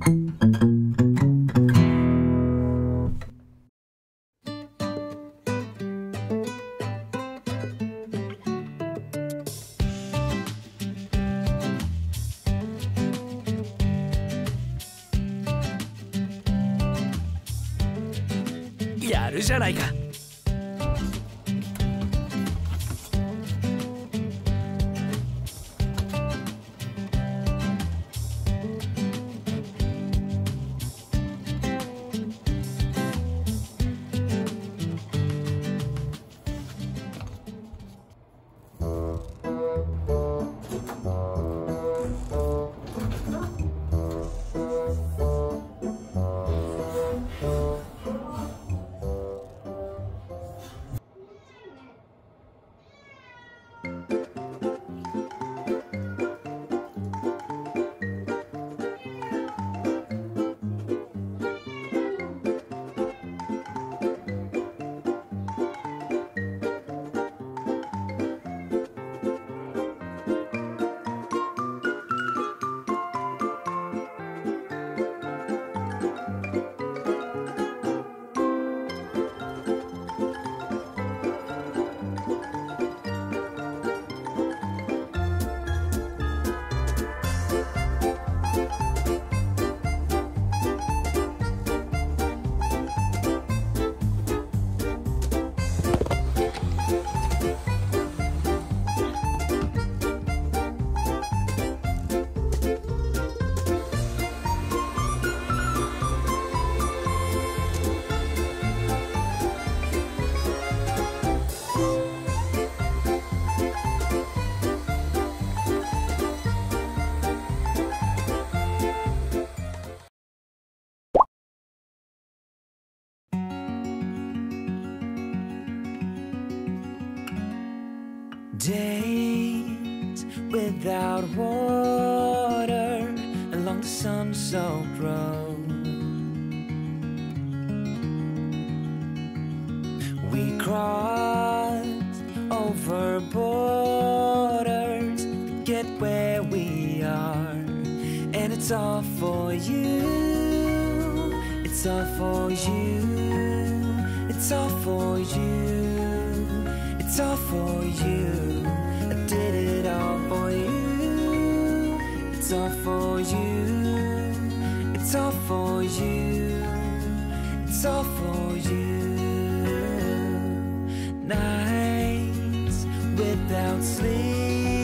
やるじゃないか。Days without water along the sun-soaked road. We crossed over borders to get where we are, and it's all for you. It's all for you. It's all for you. It's all for you. You. It's all for you. It's all for you. Nights without sleep.